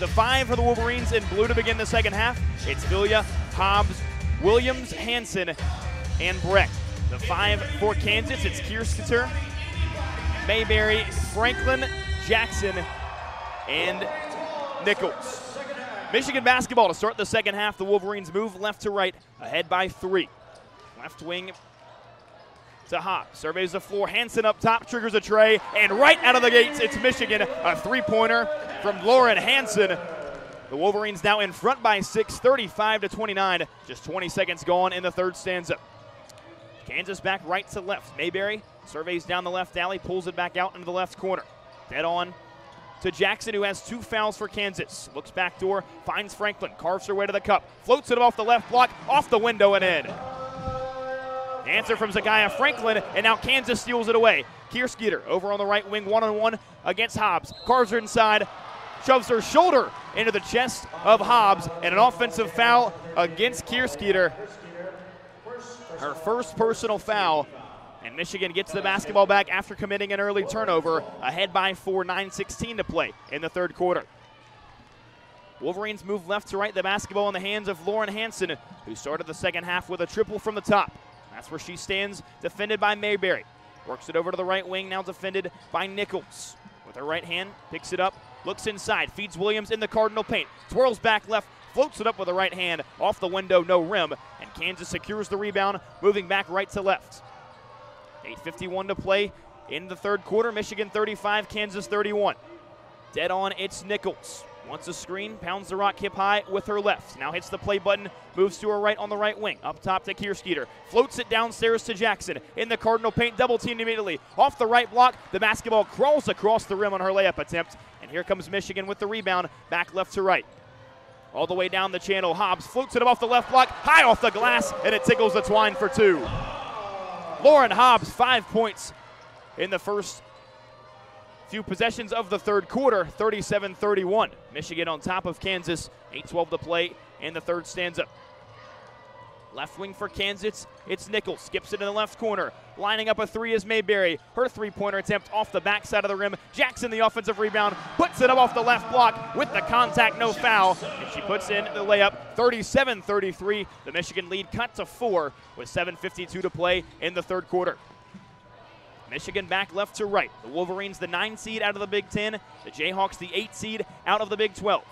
The five for the Wolverines in blue to begin the second half. It's Phelia, Hobbs, Williams, Hansen, and Brett. The five for Kansas, it's Kersgieter, Mayberry, Franklin, Jackson, and Nichols. Michigan basketball to start the second half. The Wolverines move left to right, ahead by three. Left wing to Hop. Surveys the floor. Hansen up top, triggers a tray, and right out of the gates, it's Michigan. A three pointer from Lauren Hansen. The Wolverines now in front by six, 35 to 29. Just 20 seconds gone in the third stanza. Kansas back right to left. Mayberry surveys down the left alley, pulls it back out into the left corner. Dead on to Jackson, who has two fouls for Kansas. Looks back door, finds Franklin, carves her way to the cup, floats it off the left block, off the window and in. Answer from Zakiyah Franklin, and now Kansas steals it away. Kersgieter over on the right wing, one on one against Hobbs. Carves her inside, shoves her shoulder into the chest of Hobbs, and an offensive foul against Kersgieter. Her first personal foul and Michigan gets the basketball back after committing an early turnover, ahead by four, 9-16 to play in the third quarter. Wolverines move left to right, the basketball in the hands of Lauren Hansen, who started the second half with a triple from the top. That's where she stands, defended by Mayberry. Works it over to the right wing, now defended by Nichols. With her right hand, picks it up, looks inside, feeds Williams in the Cardinal paint, twirls back left, floats it up with the right hand, off the window, no rim, and Kansas secures the rebound, moving back right to left. 8.51 to play in the third quarter. Michigan 35, Kansas 31. Dead on, it's Nichols. Wants a screen, pounds the rock hip high with her left. Now hits the play button, moves to her right on the right wing. Up top to Kersgieter. Floats it downstairs to Jackson. In the Cardinal paint, double teamed immediately. Off the right block, the basketball crawls across the rim on her layup attempt. And here comes Michigan with the rebound, back left to right. All the way down the channel, Hobbs floats it off the left block, high off the glass, and it tickles the twine for two. Lauren Hobbs, five points in the first few possessions of the third quarter, 37 31. Michigan on top of Kansas, 8 12 to play in the third stanza. Left wing for Kansas, it's Nichols. Skips it in the left corner. Lining up a three is Mayberry. Her three pointer attempt off the backside of the rim. Jackson, the offensive rebound, puts it up off the left block with the contact, no foul. And she puts in the layup 37 33. The Michigan lead cut to four with 7.52 to play in the third quarter. Michigan back left to right. The Wolverines, the nine seed out of the Big Ten. The Jayhawks, the eight seed out of the Big 12.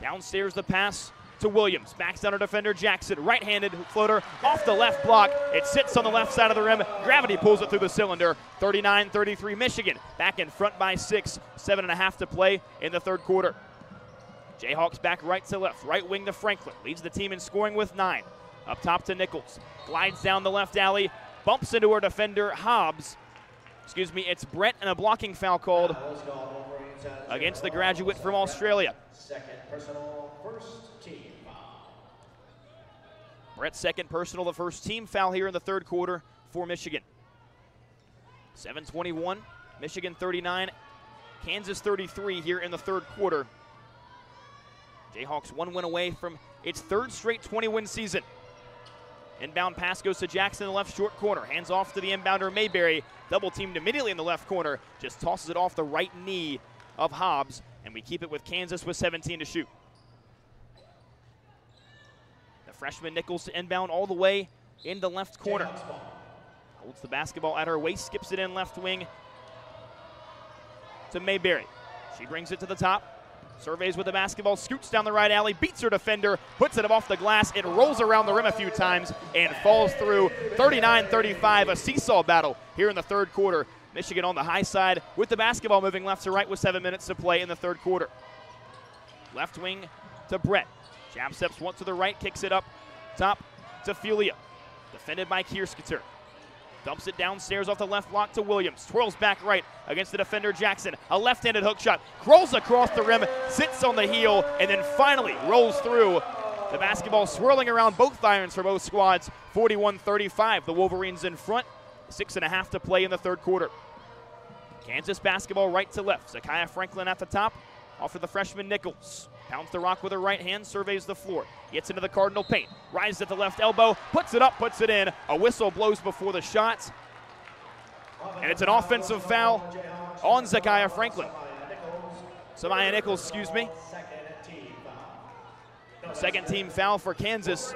Downstairs, the pass to Williams. Backs down her defender Jackson. Right handed floater off the left block. It sits on the left side of the rim. Gravity pulls it through the cylinder. 39 33 Michigan. Back in front by six. Seven and a half to play in the third quarter. Jayhawks back right to left. Right wing to Franklin. Leads the team in scoring with nine. Up top to Nichols. Glides down the left alley. Bumps into her defender Hobbs. Excuse me, it's Brett and a blocking foul called against the graduate from Australia. Second personal, first team foul. Brett's second personal, the first team foul here in the third quarter for Michigan. 721, Michigan 39, Kansas 33 here in the third quarter. Jayhawks one win away from its third straight 20 win season. Inbound pass goes to Jackson in the left short corner. Hands off to the inbounder Mayberry. Double teamed immediately in the left corner. Just tosses it off the right knee of Hobbs. And we keep it with Kansas with 17 to shoot. The freshman Nichols to inbound all the way in the left corner. Holds the basketball at her waist, skips it in left wing to Mayberry. She brings it to the top. Surveys with the basketball, scoots down the right alley, beats her defender, puts it off the glass. It rolls around the rim a few times and falls through. 39 35, a seesaw battle here in the third quarter. Michigan on the high side with the basketball moving left to right with seven minutes to play in the third quarter. Left wing to Brett. Jab steps one to the right, kicks it up top to Phelia. Defended by Kersgieter. Dumps it downstairs off the left block to Williams. Twirls back right against the defender Jackson. A left handed hook shot. Crawls across the rim, sits on the heel, and then finally rolls through. The basketball swirling around both irons for both squads. 41 35. The Wolverines in front. Six and a half to play in the third quarter. Kansas basketball right to left. Zakiyah Franklin at the top. Off for the freshman Nichols. Pounds the rock with her right hand, surveys the floor. Gets into the Cardinal paint. Rises at the left elbow, puts it up, puts it in. A whistle blows before the shot. And it's an offensive foul on Zakiyah Franklin. S'Mya Nichols, excuse me. Second team foul for Kansas.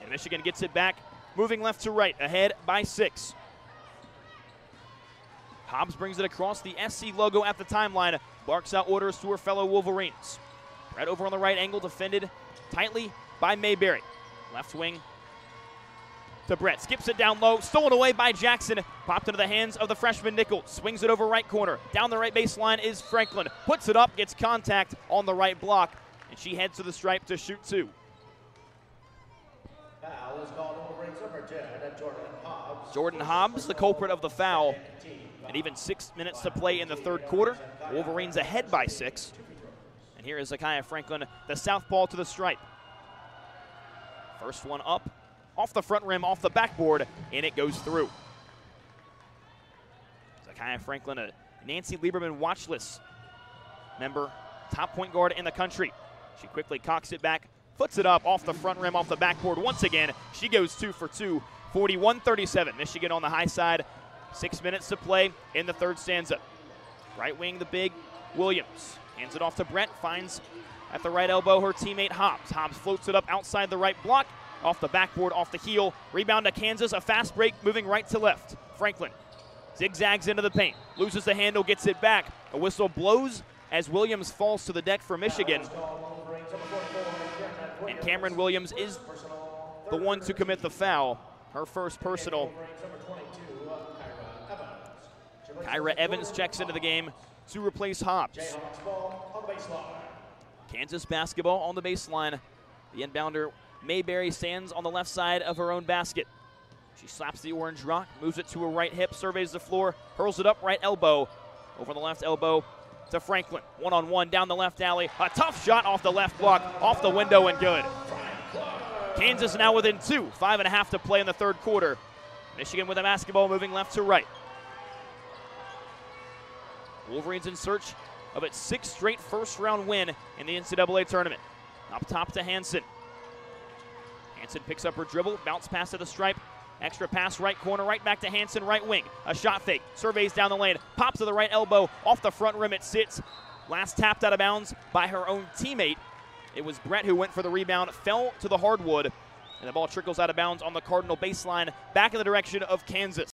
And Michigan gets it back, moving left to right, ahead by six. Hobbs brings it across the SC logo at the timeline, barks out orders to her fellow Wolverines. Right over on the right angle, defended tightly by Mayberry. Left wing to Brett. Skips it down low, stolen away by Jackson. Popped into the hands of the freshman Nichols. Swings it over right corner. Down the right baseline is Franklin. Puts it up, gets contact on the right block, and she heads to the stripe to shoot two. Foul is called on Wolverines number 10, Jordan Hobbs. Jordan Hobbs, the culprit of the foul. And even six minutes to play in the third quarter. Wolverines ahead by six. And here is Zakiyah Franklin, the southpaw to the stripe. First one up, off the front rim, off the backboard, and it goes through. Zakiyah Franklin, a Nancy Lieberman watch list member, top point guard in the country. She quickly cocks it back, puts it up off the front rim, off the backboard once again. She goes two for two, 41 37. Michigan on the high side. Six minutes to play in the third stanza. Right wing, the big Williams. Hands it off to Brett, finds at the right elbow her teammate Hobbs. Hobbs floats it up outside the right block, off the backboard, off the heel. Rebound to Kansas, a fast break moving right to left. Franklin zigzags into the paint, loses the handle, gets it back. A whistle blows as Williams falls to the deck for Michigan. And Cameron Williams is the one to commit the foul. Her first personal. Chyra Evans checks into the game to replace Hobbs. Kansas basketball on the baseline. The inbounder Mayberry stands on the left side of her own basket. She slaps the orange rock, moves it to her right hip, surveys the floor, hurls it up right elbow. Over the left elbow to Franklin. One on one down the left alley. A tough shot off the left block, off the window and good. Kansas now within two. Five and a half to play in the third quarter. Michigan with a basketball moving left to right. Wolverines in search of its sixth straight first round win in the NCAA tournament. Up top to Hansen. Hansen picks up her dribble, bounce pass to the stripe, extra pass right corner, right back to Hansen, right wing. A shot fake, surveys down the lane, pops to the right elbow, off the front rim it sits. Last tapped out of bounds by her own teammate. It was Brett who went for the rebound, fell to the hardwood, and the ball trickles out of bounds on the Cardinal baseline, back in the direction of Kansas.